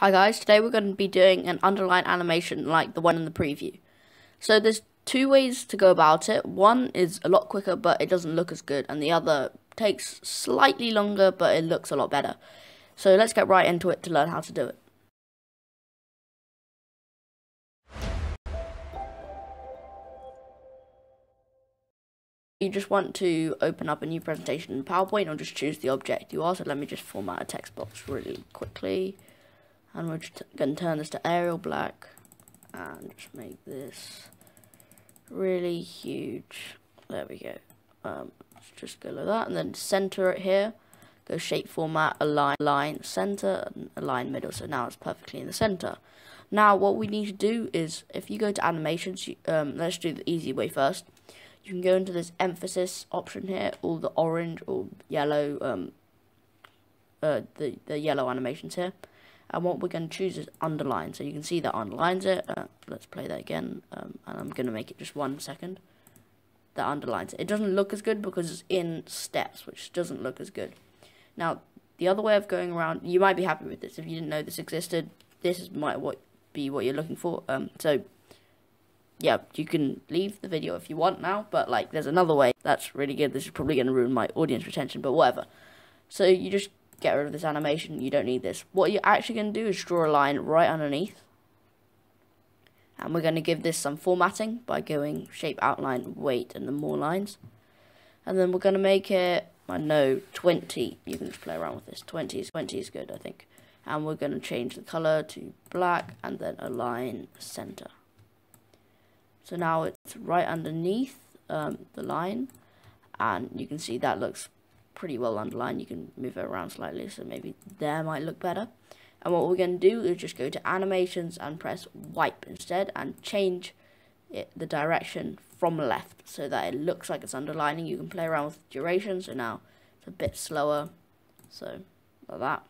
Hi guys, today we're going to be doing an underline animation like the one in the preview. So there's two ways to go about it. One is a lot quicker but it doesn't look as good and the other takes slightly longer but it looks a lot better. So let's get right into it to learn how to do it. You just want to open up a new presentation in PowerPoint or just choose the object you are. So let me just format a text box really quickly and we're just going to turn this to Arial Black and just make this really huge. There we go. Um, just go like that and then center it here. Go shape format align line center and align middle. So now it's perfectly in the center. Now what we need to do is if you go to animations um, let's do the easy way first. You can go into this emphasis option here all the orange or yellow um, uh, the, the yellow animations here and what we're going to choose is underline. So you can see that underlines it. Uh, let's play that again. Um, and I'm going to make it just one second. That underlines it. It doesn't look as good because it's in steps which doesn't look as good. Now the other way of going around you might be happy with this. If you didn't know this existed this is might what be what you're looking for. Um, so yeah you can leave the video if you want now but like there's another way that's really good. This is probably going to ruin my audience retention but whatever. So you just get rid of this animation. You don't need this. What you're actually going to do is draw a line right underneath. And we're going to give this some formatting by going shape, outline, weight, and then more lines. And then we're going to make it, I know, 20. You can just play around with this. 20 is, 20 is good, I think. And we're going to change the color to black and then align center. So now it's right underneath um, the line. And you can see that looks pretty well underlined. You can move it around slightly, so maybe there might look better. And what we're going to do is just go to animations and press wipe instead and change it, the direction from left so that it looks like it's underlining. You can play around with duration, so now it's a bit slower, so like that.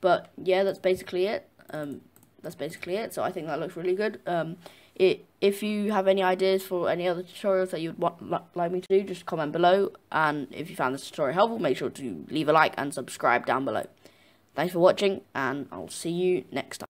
But yeah, that's basically it. Um, that's basically it. So I think that looks really good. Um, it, if you have any ideas for any other tutorials that you'd want, like me to do, just comment below. And if you found this tutorial helpful, make sure to leave a like and subscribe down below. Thanks for watching, and I'll see you next time.